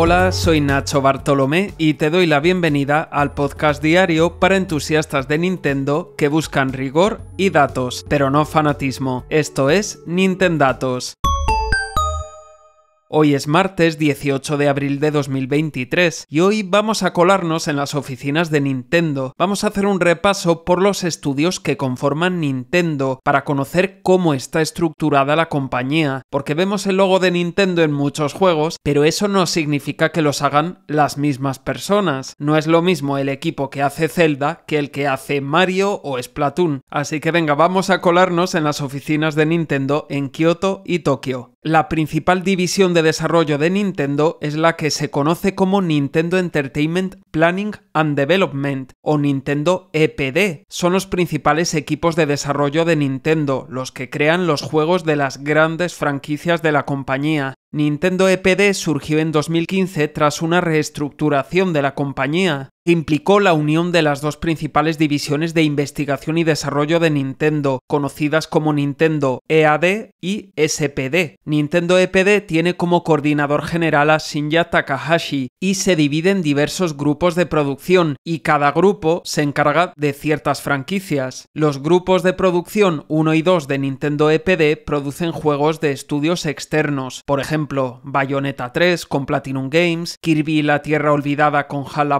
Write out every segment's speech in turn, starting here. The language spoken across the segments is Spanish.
Hola, soy Nacho Bartolomé y te doy la bienvenida al podcast diario para entusiastas de Nintendo que buscan rigor y datos, pero no fanatismo. Esto es Nintendatos. Hoy es martes 18 de abril de 2023 y hoy vamos a colarnos en las oficinas de Nintendo. Vamos a hacer un repaso por los estudios que conforman Nintendo para conocer cómo está estructurada la compañía, porque vemos el logo de Nintendo en muchos juegos, pero eso no significa que los hagan las mismas personas. No es lo mismo el equipo que hace Zelda que el que hace Mario o Splatoon. Así que venga, vamos a colarnos en las oficinas de Nintendo en Kyoto y Tokio. La principal división de desarrollo de Nintendo es la que se conoce como Nintendo Entertainment Planning and Development o Nintendo EPD. Son los principales equipos de desarrollo de Nintendo, los que crean los juegos de las grandes franquicias de la compañía. Nintendo EPD surgió en 2015 tras una reestructuración de la compañía implicó la unión de las dos principales divisiones de investigación y desarrollo de Nintendo, conocidas como Nintendo EAD y SPD. Nintendo EPD tiene como coordinador general a Shinya Takahashi y se divide en diversos grupos de producción y cada grupo se encarga de ciertas franquicias. Los grupos de producción 1 y 2 de Nintendo EPD producen juegos de estudios externos, por ejemplo, Bayonetta 3 con Platinum Games, Kirby y la Tierra Olvidada con HAL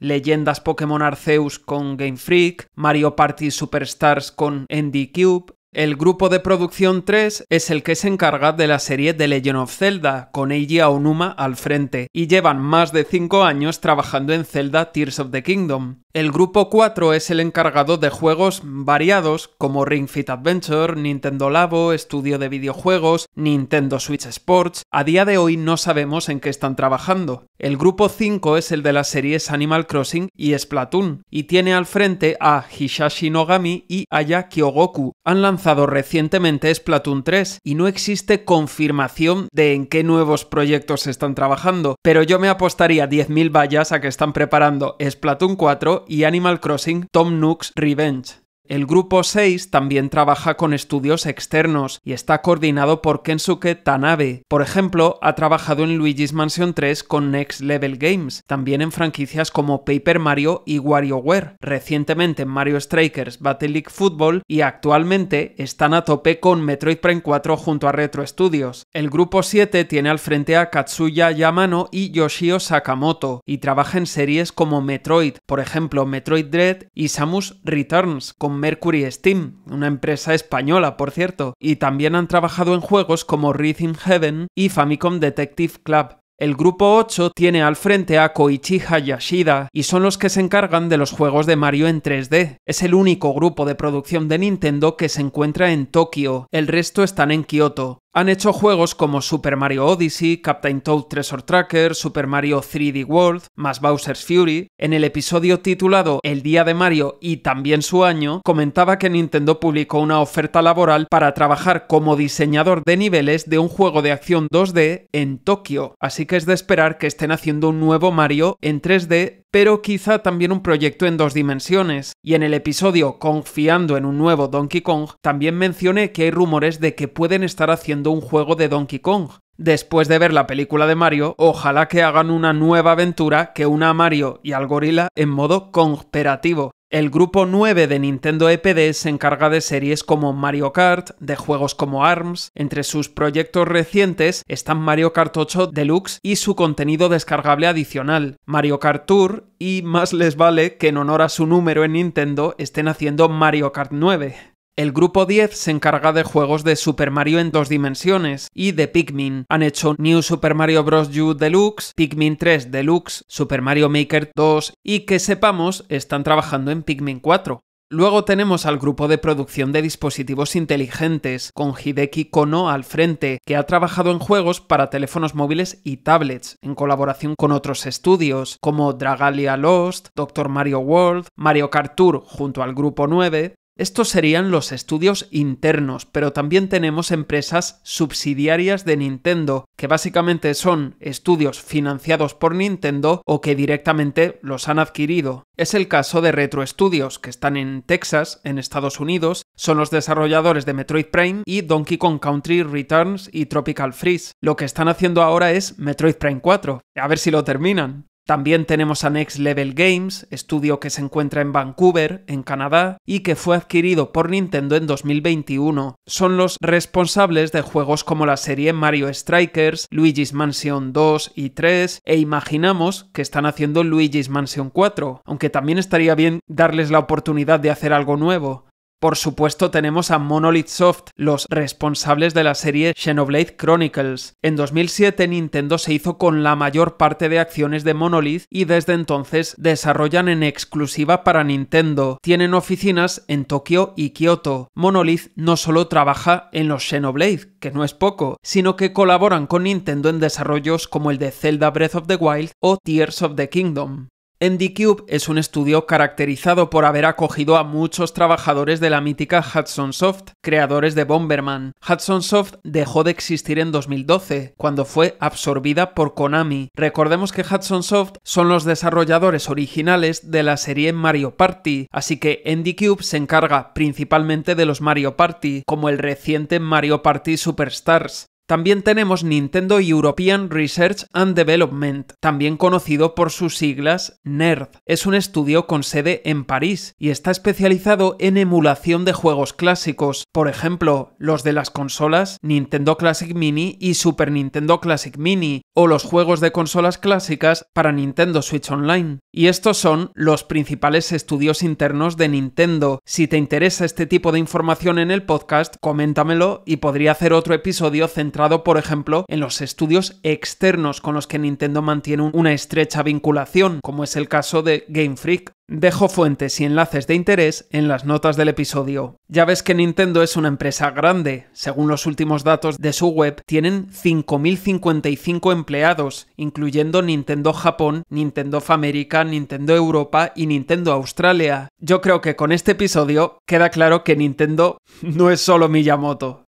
Leyendas Pokémon Arceus con Game Freak, Mario Party Superstars con ND Cube, el grupo de producción 3 es el que se encarga de la serie The Legend of Zelda, con Eiji Aonuma al frente, y llevan más de 5 años trabajando en Zelda Tears of the Kingdom. El grupo 4 es el encargado de juegos variados como Ring Fit Adventure, Nintendo Labo, estudio de videojuegos, Nintendo Switch Sports. A día de hoy no sabemos en qué están trabajando. El grupo 5 es el de las series Animal Crossing y Splatoon, y tiene al frente a Hishashi Nogami y Aya Kyogoku. Han recientemente Splatoon 3 y no existe confirmación de en qué nuevos proyectos están trabajando, pero yo me apostaría 10.000 vallas a que están preparando Splatoon 4 y Animal Crossing Tom Nook's Revenge. El grupo 6 también trabaja con estudios externos y está coordinado por Kensuke Tanabe. Por ejemplo, ha trabajado en Luigi's Mansion 3 con Next Level Games, también en franquicias como Paper Mario y WarioWare, recientemente en Mario Strikers Battle League Football y actualmente están a tope con Metroid Prime 4 junto a Retro Studios. El grupo 7 tiene al frente a Katsuya Yamano y Yoshio Sakamoto y trabaja en series como Metroid, por ejemplo Metroid Dread y Samus Returns con Mercury Steam, una empresa española, por cierto, y también han trabajado en juegos como Rhythm Heaven y Famicom Detective Club. El grupo 8 tiene al frente a Koichi Hayashida y son los que se encargan de los juegos de Mario en 3D. Es el único grupo de producción de Nintendo que se encuentra en Tokio, el resto están en Kioto. Han hecho juegos como Super Mario Odyssey, Captain Toad Treasure Tracker, Super Mario 3D World, más Bowser's Fury. En el episodio titulado El Día de Mario y también su año, comentaba que Nintendo publicó una oferta laboral para trabajar como diseñador de niveles de un juego de acción 2D en Tokio. Así que es de esperar que estén haciendo un nuevo Mario en 3D pero quizá también un proyecto en dos dimensiones. Y en el episodio Confiando en un nuevo Donkey Kong, también mencioné que hay rumores de que pueden estar haciendo un juego de Donkey Kong. Después de ver la película de Mario, ojalá que hagan una nueva aventura que una a Mario y al gorila en modo cooperativo. El grupo 9 de Nintendo EPD se encarga de series como Mario Kart, de juegos como ARMS. Entre sus proyectos recientes están Mario Kart 8 Deluxe y su contenido descargable adicional, Mario Kart Tour, y más les vale que en honor a su número en Nintendo estén haciendo Mario Kart 9. El grupo 10 se encarga de juegos de Super Mario en dos dimensiones y de Pikmin. Han hecho New Super Mario Bros. U Deluxe, Pikmin 3 Deluxe, Super Mario Maker 2 y que sepamos están trabajando en Pikmin 4. Luego tenemos al grupo de producción de dispositivos inteligentes, con Hideki Kono al frente, que ha trabajado en juegos para teléfonos móviles y tablets, en colaboración con otros estudios, como Dragalia Lost, Doctor Mario World, Mario Kart Tour junto al grupo 9, Estos serían los estudios internos, pero también tenemos empresas subsidiarias de Nintendo, que básicamente son estudios financiados por Nintendo o que directamente los han adquirido. Es el caso de Retro Studios, que están en Texas, en Estados Unidos, son los desarrolladores de Metroid Prime y Donkey Kong Country Returns y Tropical Freeze. Lo que están haciendo ahora es Metroid Prime 4. A ver si lo terminan. También tenemos a Next Level Games, estudio que se encuentra en Vancouver, en Canadá, y que fue adquirido por Nintendo en 2021. Son los responsables de juegos como la serie Mario Strikers, Luigi's Mansion 2 y 3, e imaginamos que están haciendo Luigi's Mansion 4, aunque también estaría bien darles la oportunidad de hacer algo nuevo. Por supuesto tenemos a Monolith Soft, los responsables de la serie Xenoblade Chronicles. En 2007 Nintendo se hizo con la mayor parte de acciones de Monolith y desde entonces desarrollan en exclusiva para Nintendo. Tienen oficinas en Tokio y Kyoto. Monolith no solo trabaja en los Xenoblade, que no es poco, sino que colaboran con Nintendo en desarrollos como el de Zelda Breath of the Wild o Tears of the Kingdom. NDCube es un estudio caracterizado por haber acogido a muchos trabajadores de la mítica Hudson Soft, creadores de Bomberman. Hudson Soft dejó de existir en 2012, cuando fue absorbida por Konami. Recordemos que Hudson Soft son los desarrolladores originales de la serie Mario Party, así que NDCube se encarga principalmente de los Mario Party, como el reciente Mario Party Superstars. También tenemos Nintendo European Research and Development, también conocido por sus siglas NERD. Es un estudio con sede en París y está especializado en emulación de juegos clásicos, por ejemplo, los de las consolas Nintendo Classic Mini y Super Nintendo Classic Mini, o los juegos de consolas clásicas para Nintendo Switch Online. Y estos son los principales estudios internos de Nintendo. Si te interesa este tipo de información en el podcast, coméntamelo y podría hacer otro episodio centrado por ejemplo, en los estudios externos con los que Nintendo mantiene una estrecha vinculación, como es el caso de Game Freak. Dejo fuentes y enlaces de interés en las notas del episodio. Ya ves que Nintendo es una empresa grande. Según los últimos datos de su web, tienen 5.055 empleados, incluyendo Nintendo Japón, Nintendo of America, Nintendo Europa y Nintendo Australia. Yo creo que con este episodio queda claro que Nintendo no es solo Miyamoto.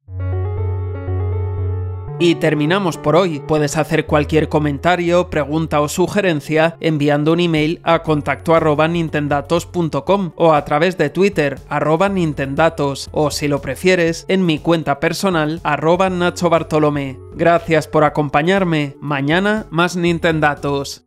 Y terminamos por hoy. Puedes hacer cualquier comentario, pregunta o sugerencia enviando un email a contacto o a través de Twitter arroba nintendatos o si lo prefieres en mi cuenta personal arroba Nacho Bartolomé. Gracias por acompañarme. Mañana más Nintendatos.